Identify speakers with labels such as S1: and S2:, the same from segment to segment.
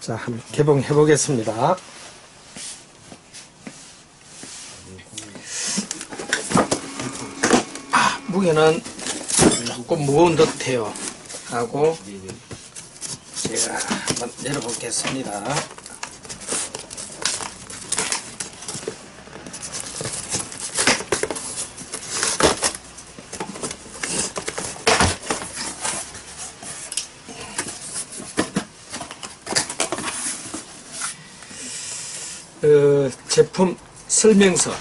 S1: 자, 한번 개봉해 보겠습니다. 아, 무게는 조금 무거운 듯해요. 하고 제가 한번 내려보겠습니다. 어, 제품 설명서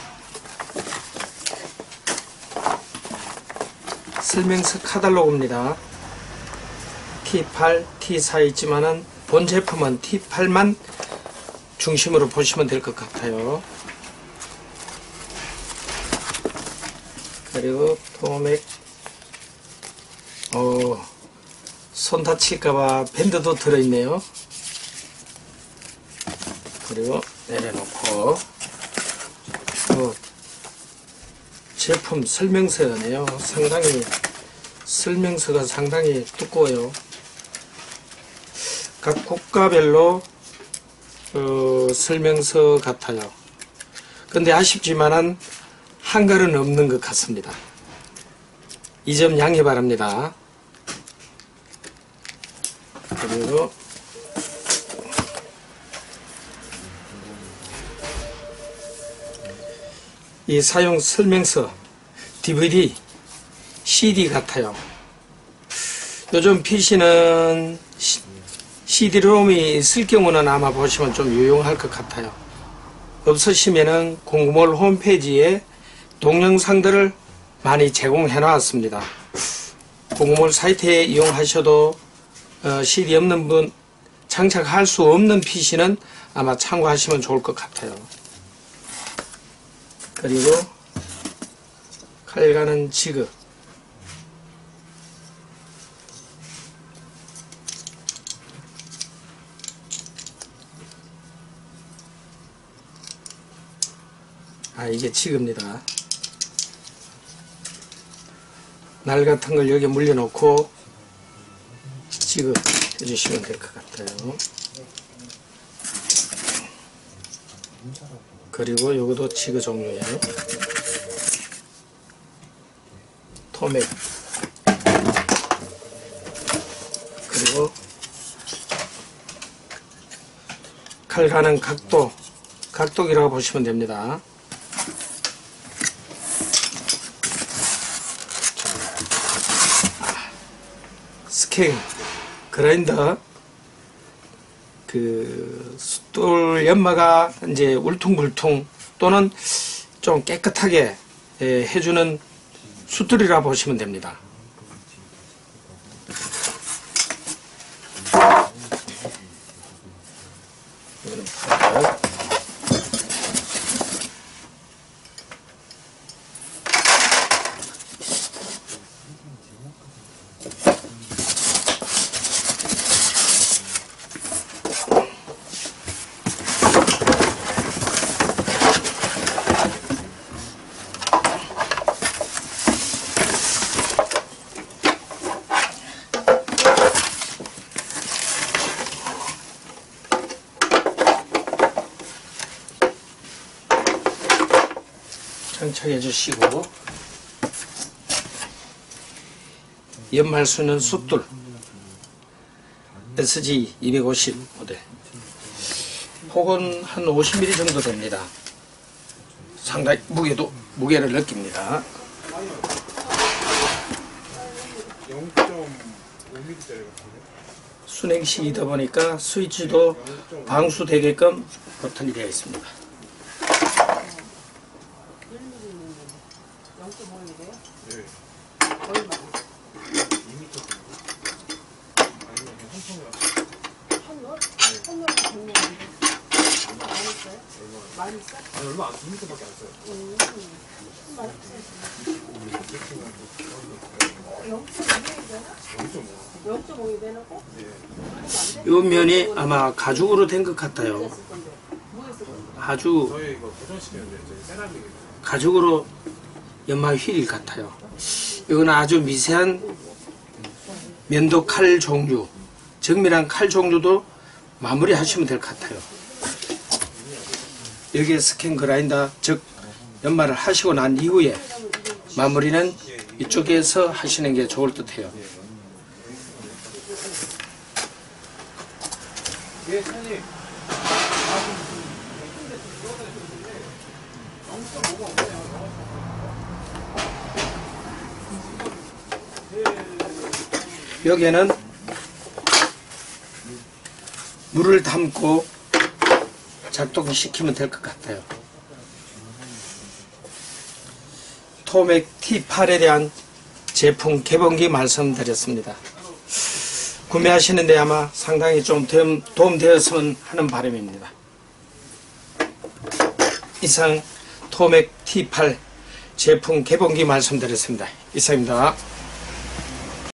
S1: 설명서 카탈로그입니다. T8, T4 있지만은 본 제품은 T8만 중심으로 보시면 될 것 같아요. 그리고 도맥 어, 손 다칠까봐 밴드도 들어있네요. 그리고 내려놓고 어, 제품 설명서네요. 상당히 설명서가 상당히 두꺼워요. 각 국가별로 어, 설명서 같아요. 근데 아쉽지만은 한글은 없는 것 같습니다. 이 점 양해 바랍니다. 그리고 이 사용 설명서 DVD, CD 같아요. 요즘 PC는 CD롬이 있을 경우는 아마 보시면 좀 유용할 것 같아요. 없으시면은 공구몰 홈페이지에 동영상들을 많이 제공해 놨습니다. 공구몰 사이트에 이용하셔도 어, CD 없는 분 장착할 수 없는 PC는 아마 참고하시면 좋을 것 같아요. 그리고 칼 가는 지그. 아 이게 지그입니다. 날 같은 걸 여기 물려놓고 지그 해주시면 될 것 같아요 그리고 요것도 지그 종류예요. 토맥 그리고 칼 가는 각도 각도기라고 보시면 됩니다. 스케일 그라인더 그 숫돌 연마가 이제 울퉁불퉁 또는 좀 깨끗하게 예, 해주는 숫돌이라 보시면 됩니다. 장착해 주시고. 연말수는 숫돌. SG 250 모델. 폭은 한 50mm 정도 됩니다. 상당히 무게도 무게를 느낍니다.
S2: 0.5mm짜리 같은데?
S1: 순행식이다 보니까 스위치도 방수되게끔 버튼이 되어 있습니다
S3: 0.5mm래요?
S2: 네.
S3: 얼마?
S2: 2m 정도? 아니면 그냥 한 통이라
S3: 한올? 한올은 작년인데 많이 써요?
S2: 얼마
S3: 많이 써?
S2: 아니 얼마 안 2m밖에 안 써요
S3: 음, 많이 써. 0.5mm잖아?
S2: 0.5
S3: 0.5mm 내놓고?
S2: 네.
S1: 이 면이 아마 가죽으로 된 것 같아요? 아주 가죽으로 연마 휠 같아요. 이건 아주 미세한 면도 칼 종류, 정밀한 칼 종류도 마무리 하시면 될 것 같아요. 여기에 스캔 그라인더 즉 연마를 하시고 난 이후에 마무리는 이쪽에서 하시는 게 좋을 듯 해요.
S2: 예, 사장님.
S1: 여기에는 물을 담고 작동시키면 될 것 같아요. 토맥 T8에 대한 제품 개봉기 말씀드렸습니다. 구매하시는데 아마 상당히 좀 도움, 도움되었으면 하는 바람입니다. 이상 토맥 T8 제품 개봉기 말씀드렸습니다. 이상입니다.